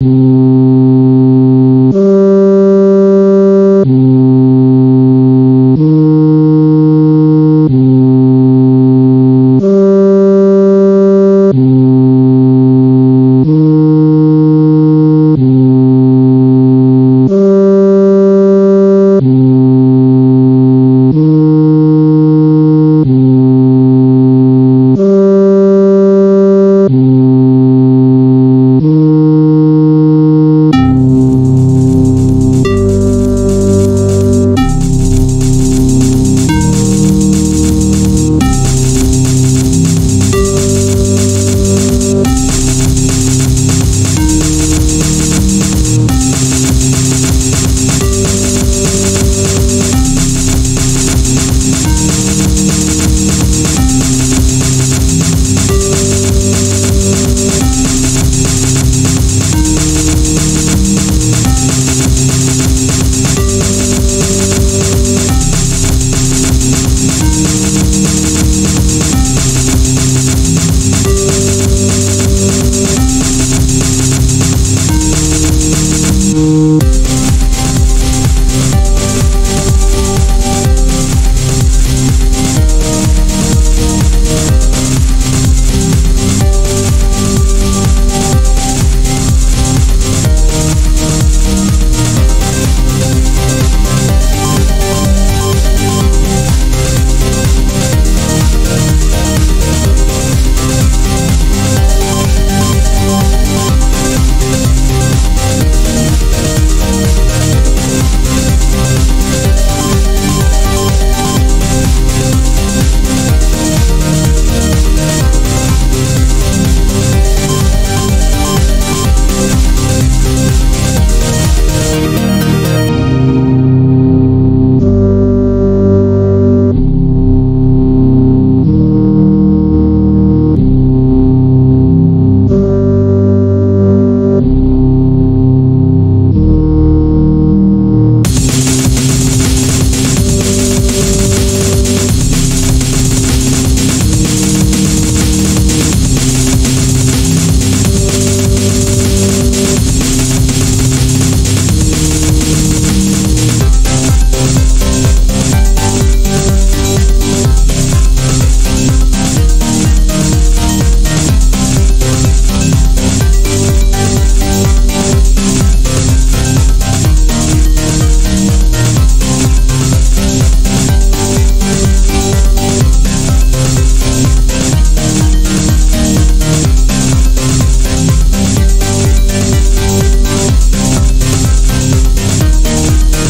Mm-hmm.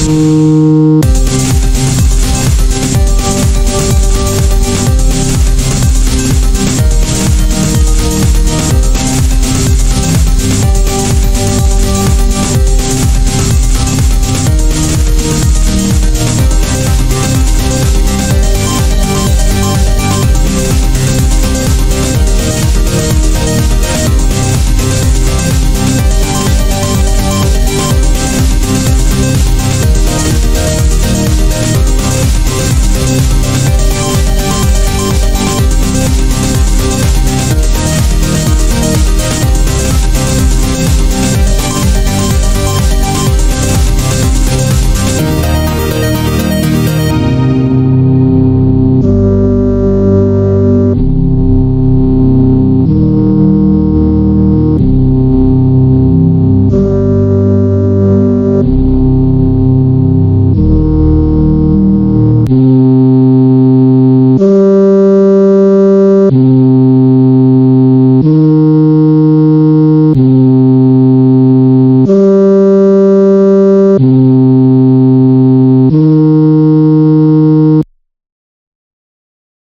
Música